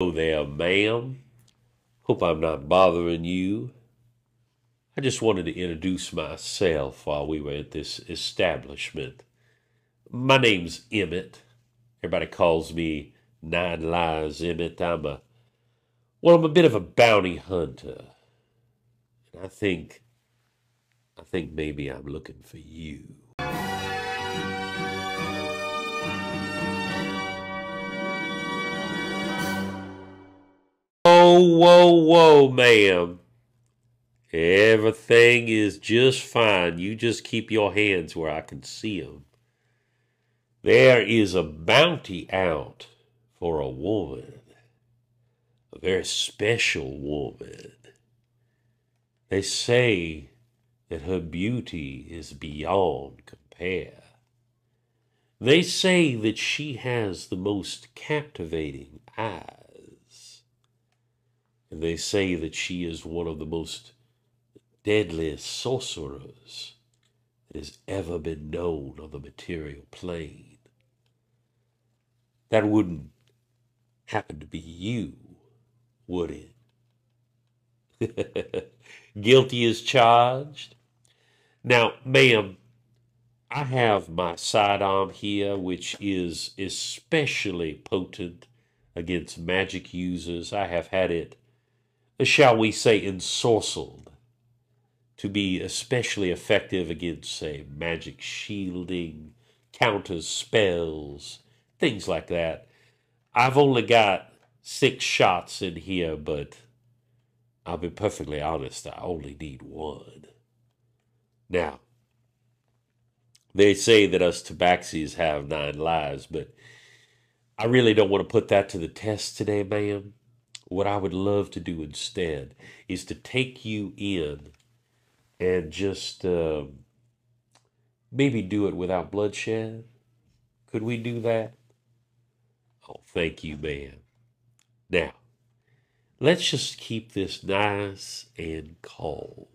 Hello there, ma'am. Hope I'm not bothering you. I just wanted to introduce myself while we were at this establishment. My name's Emmett. Everybody calls me Nine Lives Emmett. I'm a well, I'm a bit of a bounty hunter. And I think I think maybe I'm looking for you. Whoa, whoa, whoa, ma'am. Everything is just fine. You just keep your hands where I can see them. There is a bounty out for a woman, a very special woman. They say that her beauty is beyond compare. They say that she has the most captivating eyes. And they say that she is one of the most deadliest sorcerers that has ever been known on the material plane. That wouldn't happen to be you, would it? Guilty as charged? Now, ma'am, I have my sidearm here, which is especially potent against magic users. I have had it, shall we say, ensorcelled to be especially effective against, say, magic shielding, counter spells, things like that. I've only got six shots in here, but I'll be perfectly honest, I only need one. Now, they say that us tabaxis have nine lives, but I really don't want to put that to the test today, ma'am. What I would love to do instead is to take you in and just uh, maybe do it without bloodshed? Could we do that? Oh, thank you, man. Now, let's just keep this nice and calm.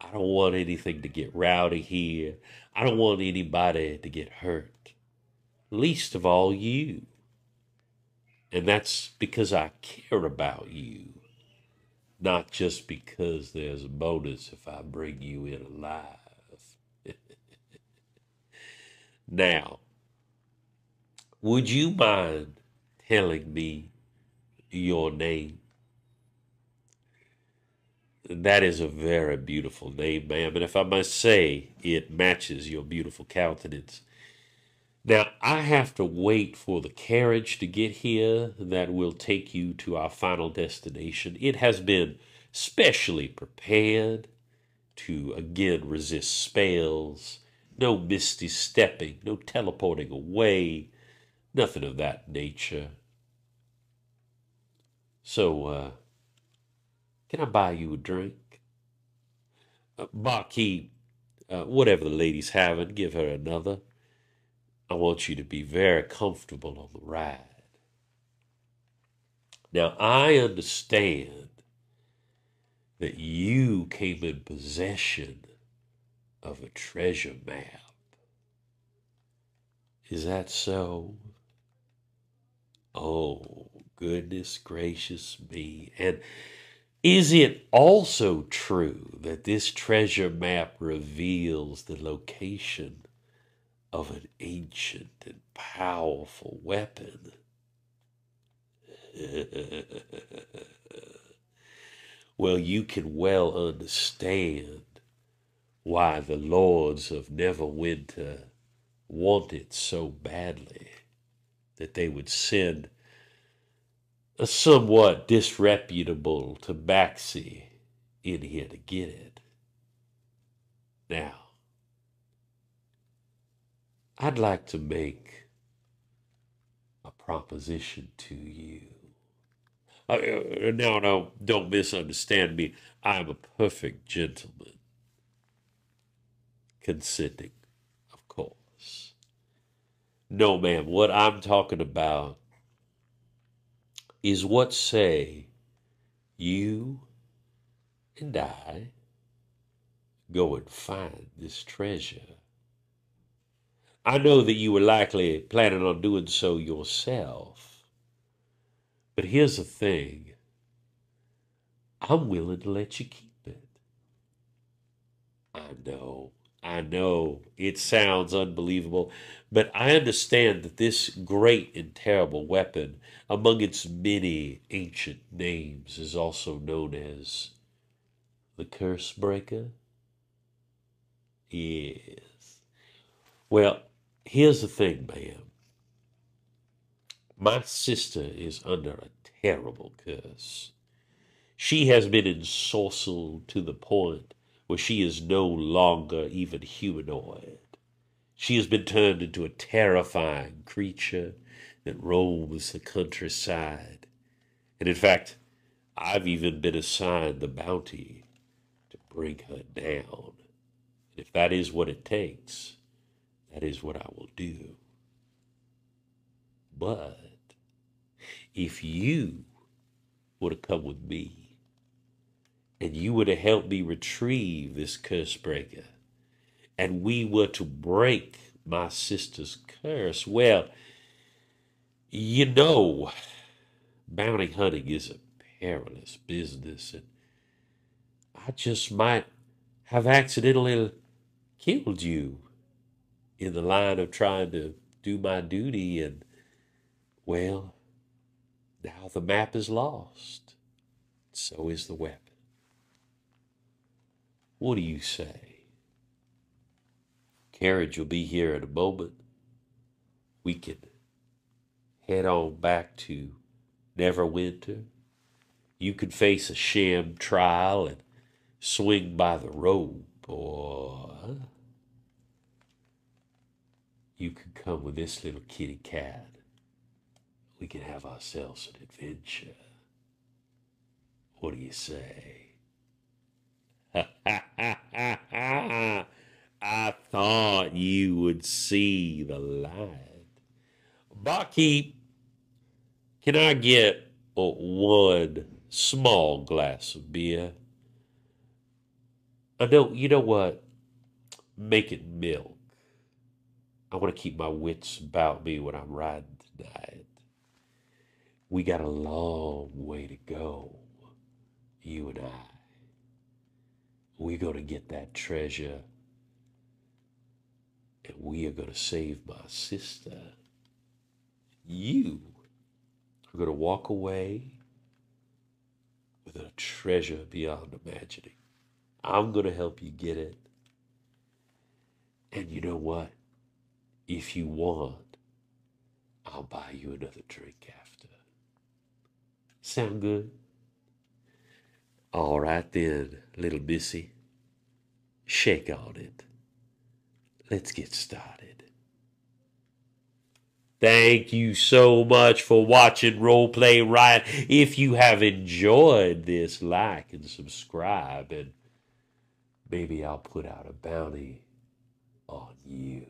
I don't want anything to get rowdy here. I don't want anybody to get hurt. Least of all you. And that's because I care about you not just because there's a bonus if I bring you in alive. now, would you mind telling me your name? That is a very beautiful name, ma'am, and if I must say, it matches your beautiful countenance. Now, I have to wait for the carriage to get here that will take you to our final destination. It has been specially prepared to again resist spells. No misty stepping, no teleporting away, nothing of that nature. So, uh, can I buy you a drink? Uh, barkeep, uh, whatever the lady's having, give her another. I want you to be very comfortable on the ride. Now, I understand that you came in possession of a treasure map. Is that so? Oh, goodness gracious me. And is it also true that this treasure map reveals the location of an ancient and powerful weapon. well, you can well understand why the lords of Neverwinter want it so badly that they would send a somewhat disreputable tabaxi in here to get it. Now, I'd like to make a proposition to you. Uh, now, don't misunderstand me. I'm a perfect gentleman. Consenting, of course. No, ma'am, what I'm talking about is what say you and I go and find this treasure. I know that you were likely planning on doing so yourself. But here's the thing I'm willing to let you keep it. I know, I know, it sounds unbelievable, but I understand that this great and terrible weapon, among its many ancient names, is also known as the Curse Breaker. Yes. Well, here's the thing, ma'am. My sister is under a terrible curse. She has been ensorcelled to the point where she is no longer even humanoid. She has been turned into a terrifying creature that roams the countryside. And in fact, I've even been assigned the bounty to bring her down. And if that is what it takes, that is what I will do. But if you would have come with me and you would have helped me retrieve this curse breaker and we were to break my sister's curse, well, you know, bounty hunting is a perilous business, and I just might have accidentally killed you in the line of trying to do my duty, and well, now the map is lost. So is the weapon. What do you say? Carriage will be here in a moment. We can head on back to Neverwinter. You can face a sham trial and swing by the rope, you can come with this little kitty cat. We can have ourselves an adventure. What do you say? I thought you would see the light. Barkeep, can I get one small glass of beer? I know, you know what? Make it milk. I want to keep my wits about me when I'm riding tonight. We got a long way to go, you and I. We're going to get that treasure, and we are going to save my sister. You are going to walk away with a treasure beyond imagining. I'm going to help you get it. And you know what? If you want, I'll buy you another drink after. Sound good? All right then, little missy. Shake on it. Let's get started. Thank you so much for watching Roleplay Riot. If you have enjoyed this, like and subscribe, and maybe I'll put out a bounty on you.